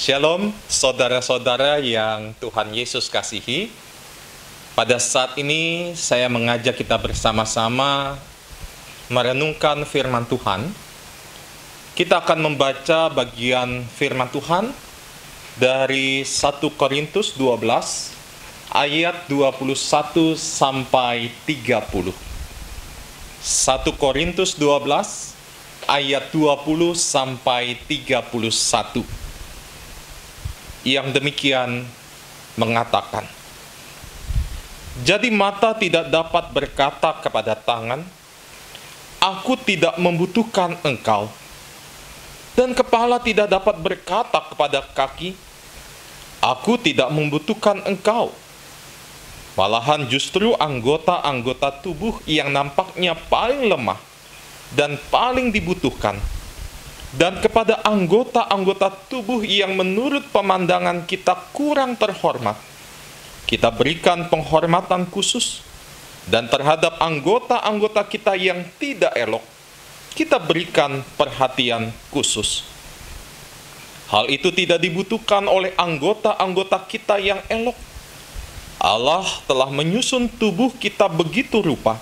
Shalom, saudara-saudara yang Tuhan Yesus kasihi. Pada saat ini, saya mengajak kita bersama-sama merenungkan firman Tuhan. Kita akan membaca bagian firman Tuhan dari 1 Korintus 12 ayat 21 sampai 30. 1 Korintus 12 ayat 20 sampai 31 yang demikian mengatakan, "Jadi mata tidak dapat berkata kepada tangan, 'Aku tidak membutuhkan engkau,' dan kepala tidak dapat berkata kepada kaki, 'Aku tidak membutuhkan engkau.' Malahan justru anggota-anggota tubuh yang nampaknya paling lemah dan paling dibutuhkan dan kepada anggota-anggota tubuh yang menurut pemandangan kita kurang terhormat, kita berikan penghormatan khusus, dan terhadap anggota-anggota kita yang tidak elok, kita berikan perhatian khusus. Hal itu tidak dibutuhkan oleh anggota-anggota kita yang elok. Allah telah menyusun tubuh kita begitu rupa,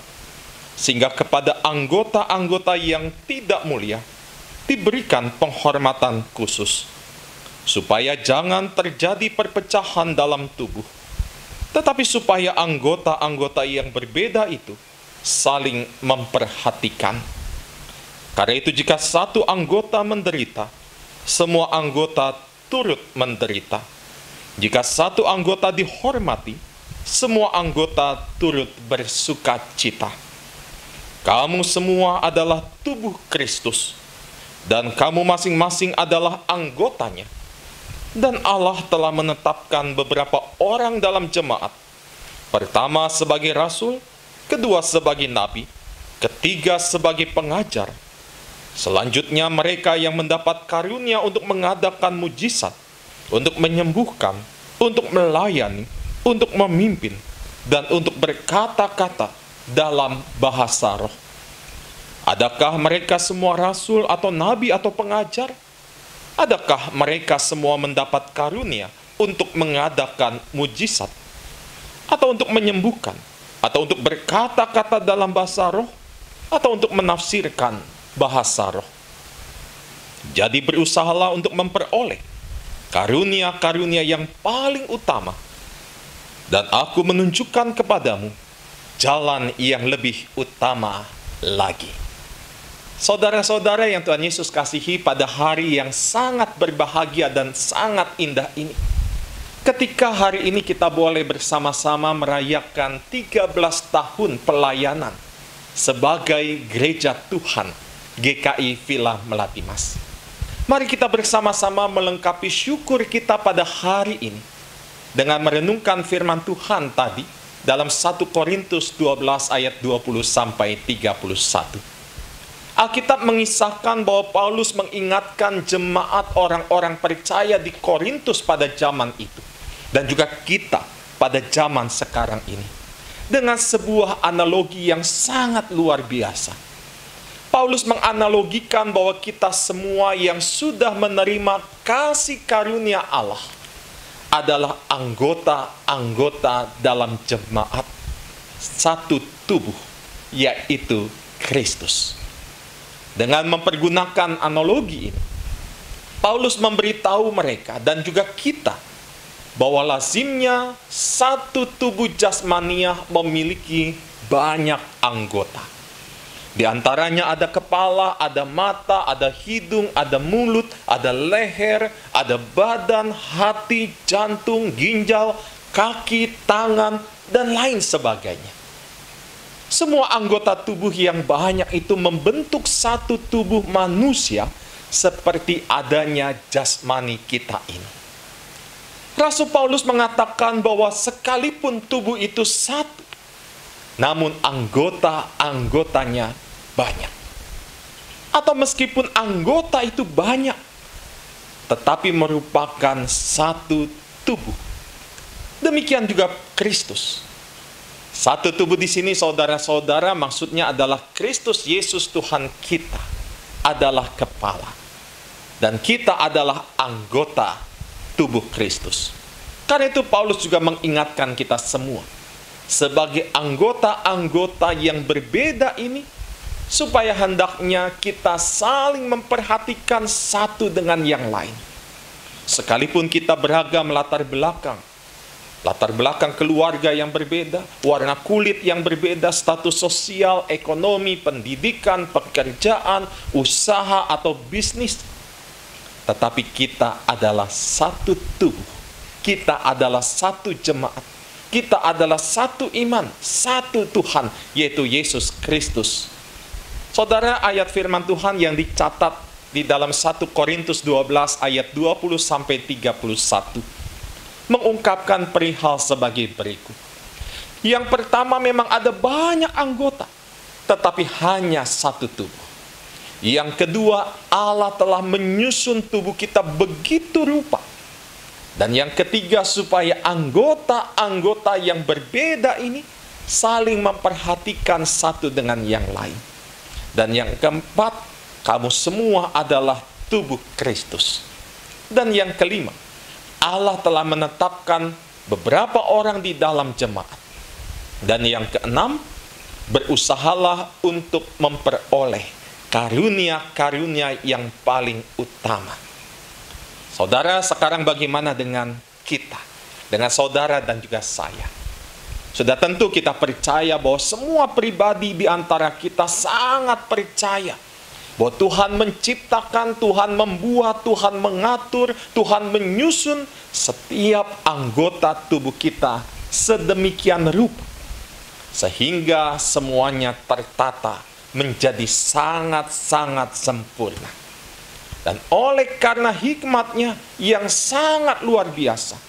sehingga kepada anggota-anggota yang tidak mulia, diberikan penghormatan khusus, supaya jangan terjadi perpecahan dalam tubuh, tetapi supaya anggota-anggota yang berbeda itu saling memperhatikan. Karena itu, jika satu anggota menderita, semua anggota turut menderita. Jika satu anggota dihormati, semua anggota turut bersuka cita. Kamu semua adalah tubuh Kristus dan kamu masing-masing adalah anggotanya. Dan Allah telah menetapkan beberapa orang dalam jemaat. Pertama sebagai rasul, kedua sebagai nabi, ketiga sebagai pengajar. Selanjutnya mereka yang mendapat karunia untuk mengadakan mujizat, untuk menyembuhkan, untuk melayani, untuk memimpin, dan untuk berkata-kata dalam bahasa roh. Adakah mereka semua rasul atau nabi atau pengajar? Adakah mereka semua mendapat karunia untuk mengadakan mujizat? Atau untuk menyembuhkan? Atau untuk berkata-kata dalam bahasa roh? Atau untuk menafsirkan bahasa roh? Jadi berusahalah untuk memperoleh karunia-karunia yang paling utama. Dan aku menunjukkan kepadamu jalan yang lebih utama lagi. Saudara-saudara yang Tuhan Yesus kasihi pada hari yang sangat berbahagia dan sangat indah ini. Ketika hari ini kita boleh bersama-sama merayakan 13 tahun pelayanan sebagai gereja Tuhan GKI Villa Melati Mas. Mari kita bersama-sama melengkapi syukur kita pada hari ini dengan merenungkan firman Tuhan tadi dalam 1 Korintus 12 ayat 20 sampai 31. Alkitab mengisahkan bahwa Paulus mengingatkan jemaat orang-orang percaya di Korintus pada zaman itu dan juga kita pada zaman sekarang ini dengan sebuah analogi yang sangat luar biasa. Paulus menganalogikan bahwa kita semua yang sudah menerima kasih karunia Allah adalah anggota-anggota dalam jemaat satu tubuh, yaitu Kristus. Dengan mempergunakan analogi ini, Paulus memberitahu mereka dan juga kita bahwa lazimnya satu tubuh jasmania memiliki banyak anggota. Di antaranya ada kepala, ada mata, ada hidung, ada mulut, ada leher, ada badan, hati, jantung, ginjal, kaki, tangan, dan lain sebagainya. Semua anggota tubuh yang banyak itu membentuk satu tubuh manusia seperti adanya jasmani kita ini. Rasul Paulus mengatakan bahwa sekalipun tubuh itu satu, namun anggota-anggotanya banyak. Atau meskipun anggota itu banyak, tetapi merupakan satu tubuh. Demikian juga Kristus satu tubuh di sini saudara-saudara maksudnya adalah Kristus Yesus Tuhan kita adalah kepala. Dan kita adalah anggota tubuh Kristus. Karena itu Paulus juga mengingatkan kita semua sebagai anggota-anggota yang berbeda ini supaya hendaknya kita saling memperhatikan satu dengan yang lain. Sekalipun kita beragam latar belakang, latar belakang keluarga yang berbeda, warna kulit yang berbeda, status sosial, ekonomi, pendidikan, pekerjaan, usaha, atau bisnis, tetapi kita adalah satu tubuh kita adalah satu jemaat. Kita adalah satu iman, satu Tuhan, yaitu Yesus Kristus. Saudara, ayat firman Tuhan yang dicatat di dalam 1 Korintus 12 ayat 20 sampai 31 mengungkapkan perihal sebagai berikut. Yang pertama memang ada banyak anggota, tetapi hanya satu tubuh. Yang kedua, Allah telah menyusun tubuh kita begitu rupa dan yang ketiga, supaya anggota-anggota yang berbeda ini saling memperhatikan satu dengan yang lain. Dan yang keempat, kamu semua adalah tubuh Kristus. Dan yang kelima, Allah telah menetapkan beberapa orang di dalam jemaat. Dan yang keenam, berusahalah untuk memperoleh karunia-karunia yang paling utama Saudara, sekarang bagaimana dengan kita? Dengan saudara dan juga saya. Sudah tentu kita percaya bahwa semua pribadi di antara kita sangat percaya bahwa Tuhan menciptakan, Tuhan membuat, Tuhan mengatur, Tuhan menyusun setiap anggota tubuh kita sedemikian rupa sehingga semuanya tertata menjadi sangat-sangat sempurna. Dan oleh karena hikmatnya yang sangat luar biasa,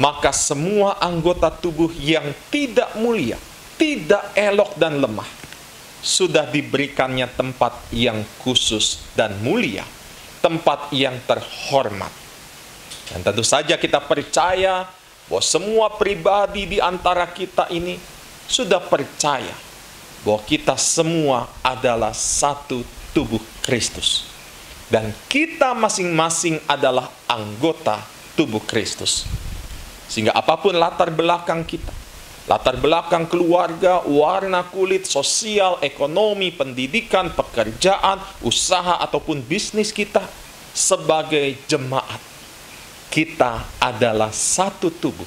maka semua anggota tubuh yang tidak mulia, tidak elok dan lemah, sudah diberikannya tempat yang khusus dan mulia, tempat yang terhormat. Dan tentu saja kita percaya bahwa semua pribadi di antara kita ini sudah percaya bahwa kita semua adalah satu tubuh Kristus dan kita masing-masing adalah anggota tubuh Kristus. Sehingga apa pun latar belakang kita, latar belakang keluarga, warna kulit, sosial, ekonomi, pendidikan, pekerjaan, usaha ataupun bisnis kita sebagai jemaat, kita adalah satu tubuh.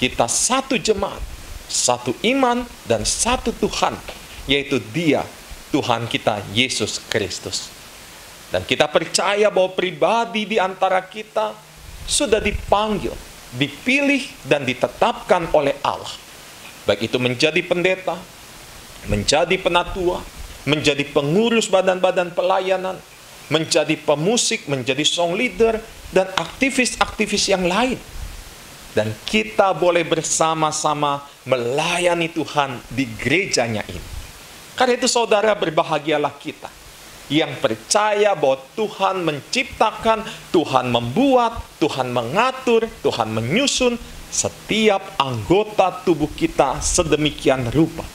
Kita satu jemaat, satu iman dan satu Tuhan, yaitu Dia Tuhan kita Yesus Kristus. Dan kita percaya bahwa pribadi di antara kita sudah dipanggil, dipilih, dan ditetapkan oleh Allah. Baik itu menjadi pendeta, menjadi penatua, menjadi pengurus badan-badan pelayanan, menjadi pemusik, menjadi song leader, dan aktivis-aktivis yang lain. Dan kita boleh bersama-sama melayani Tuhan di gerejanya ini. Karena itu saudara berbahagialah kita yang percaya bahwa Tuhan menciptakan, Tuhan membuat, Tuhan mengatur, Tuhan menyusun setiap anggota tubuh kita sedemikian rupa.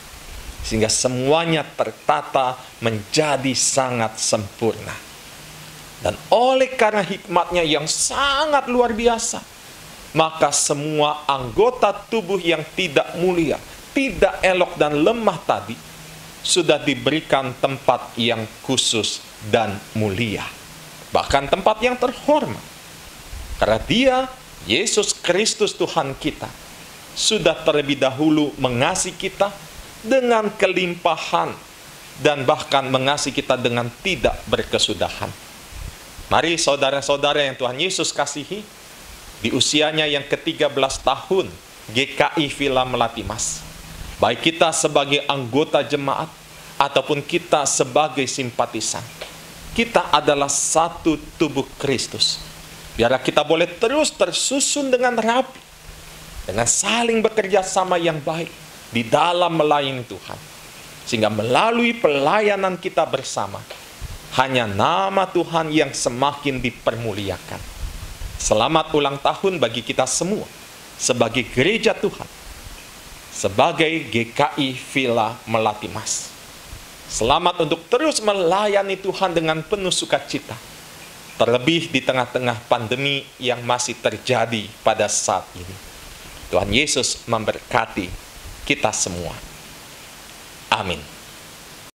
Sehingga semuanya tertata menjadi sangat sempurna. Dan oleh karena hikmatnya yang sangat luar biasa, maka semua anggota tubuh yang tidak mulia, tidak elok dan lemah tadi, sudah diberikan tempat yang khusus dan mulia. Bahkan tempat yang terhormat. Karena dia, Yesus Kristus Tuhan kita, sudah terlebih dahulu mengasihi kita dengan kelimpahan dan bahkan mengasihi kita dengan tidak berkesudahan. Mari saudara-saudara yang Tuhan Yesus kasihi, di usianya yang ke-13 tahun, GKI Villa Melatimas baik kita sebagai anggota jemaat ataupun kita sebagai simpatisan. Kita adalah satu tubuh Kristus. Biarlah kita boleh terus tersusun dengan rapi, dengan saling bekerja sama yang baik di dalam melayani Tuhan. Sehingga melalui pelayanan kita bersama, hanya nama Tuhan yang semakin dipermuliakan. Selamat ulang tahun bagi kita semua sebagai gereja Tuhan sebagai GKI Villa Melati Mas. Selamat untuk terus melayani Tuhan dengan penuh sukacita. Terlebih di tengah-tengah pandemi yang masih terjadi pada saat ini. Tuhan Yesus memberkati kita semua. Amin.